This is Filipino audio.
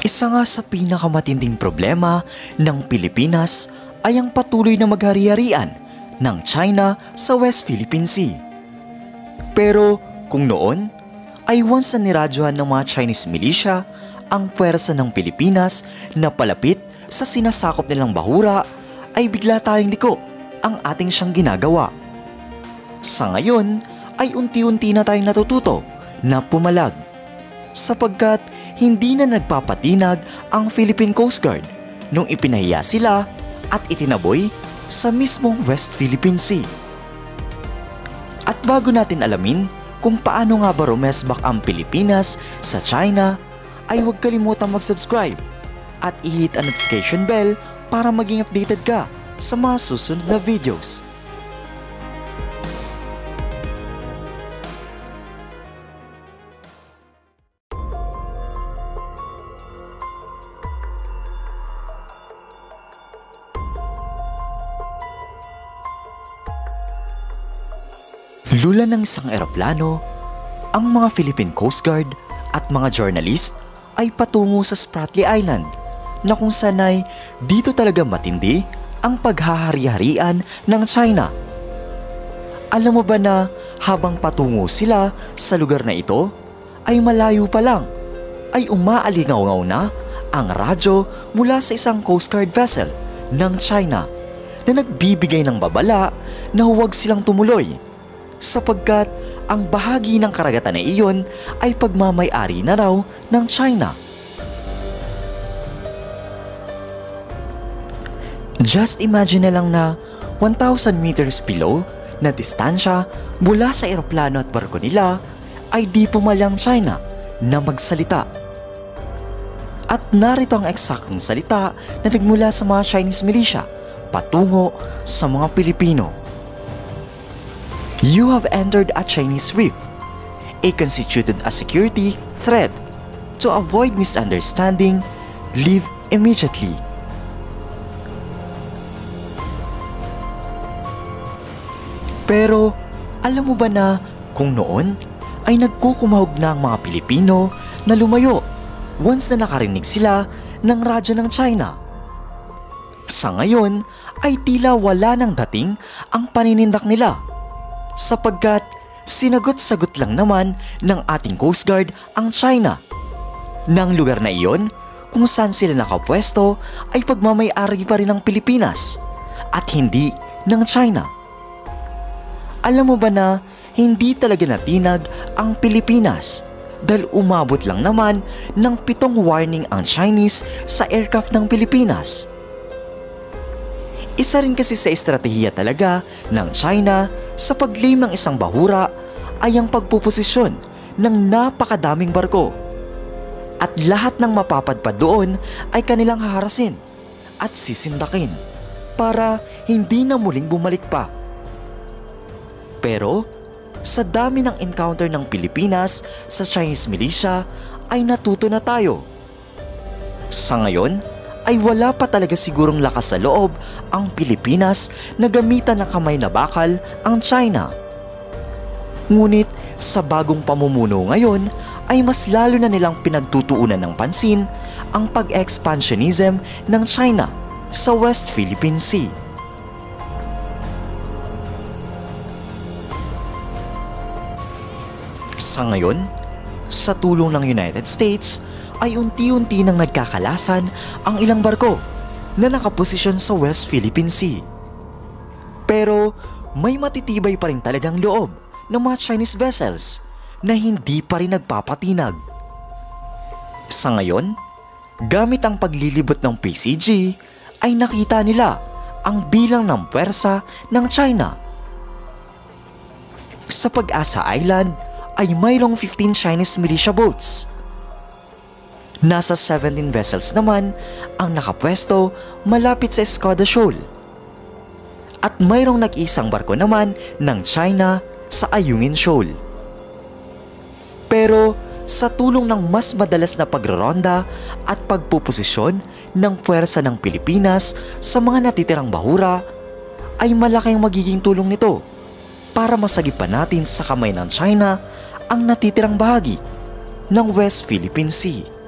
Isa nga sa pinakamatinding problema ng Pilipinas ay ang patuloy na maghari-harian ng China sa West Philippine Sea. Pero kung noon ay once na niradyohan ng mga Chinese militia ang puwersa ng Pilipinas na palapit sa sinasakop nilang bahura ay bigla tayong liko ang ating siyang ginagawa. Sa ngayon ay unti-unti na tayong natututo na pumalag sapagkat hindi na nagpapatinag ang Philippine Coast Guard nung ipinahiya sila at itinaboy sa mismong West Philippine Sea. At bago natin alamin kung paano nga ba rumesbak ang Pilipinas sa China, ay huwag kalimutang mag-subscribe at i-hit ang notification bell para maging updated ka sa mga susunod na videos. Lula ng isang eroplano, ang mga Philippine Coast Guard at mga journalist ay patungo sa Spratly Island na kung sanay dito talaga matindi ang paghahari-harian ng China. Alam mo ba na habang patungo sila sa lugar na ito, ay malayo pa lang ay umaalingaw na ang radyo mula sa isang Coast Guard vessel ng China na nagbibigay ng babala na huwag silang tumuloy sapagkat ang bahagi ng karagatan na iyon ay pagmamay-ari na raw ng China. Just imagine na lang na 1,000 meters below na distansya mula sa eroplano at barko nila ay di pumalyang China na magsalita. At narito ang eksaktong salita na nagmula sa mga Chinese militia patungo sa mga Pilipino. You have entered a Chinese reef, a constituted a security threat. To avoid misunderstanding, leave immediately. Pero alam mo ba na kung noon ay nagkukumahog na ang mga Pilipino na lumayo once na nakarinig sila ng radyo ng China? Sa ngayon ay tila wala nang dating ang paninindak nila sapagkat sinagot-sagot lang naman ng ating Coast Guard ang China. Nang lugar na iyon, kung saan sila nakapwesto ay pagmamayari pa rin ng Pilipinas at hindi ng China. Alam mo ba na hindi talaga natinag ang Pilipinas dahil umabot lang naman ng pitong warning ang Chinese sa aircraft ng Pilipinas. Isa rin kasi sa estratehiya talaga ng China sa paglim ng isang bahura ay ang pagpuposisyon ng napakadaming barko. At lahat ng mapapadpad doon ay kanilang haharasin at sisindakin para hindi na muling bumalik pa. Pero sa dami ng encounter ng Pilipinas sa Chinese militia ay natuto na tayo. Sa ngayon ay wala pa talaga sigurong lakas sa loob ang Pilipinas na gamitan ng kamay na bakal ang China. Ngunit sa bagong pamumuno ngayon ay mas lalo na nilang pinagtutuunan ng pansin ang pag-expansionism ng China sa West Philippine Sea. Sa ngayon, sa tulong ng United States ay unti-unti nang nagkakalasan ang ilang barko na nakaposisyon sa West Philippine Sea. Pero may matitibay pa rin talagang loob ng mga Chinese vessels na hindi pa rin nagpapatinag. Sa ngayon, gamit ang paglilibot ng PCG ay nakita nila ang bilang ng pwersa ng China. Sa Pag-asa Island ay mayroong 15 Chinese militia boats. Nasa 17 vessels naman ang nakapwesto malapit sa Escoda Shoal. At mayroong nag-isang barko naman ng China sa Ayungin Shoal. Pero sa tulong ng mas madalas na pagroronda at pagpuposisyon ng puwersa ng Pilipinas sa mga natitirang bahura, ay malaking magiging tulong nito para masagipan natin sa kamay ng China ang natitirang bahagi ng West Philippine Sea.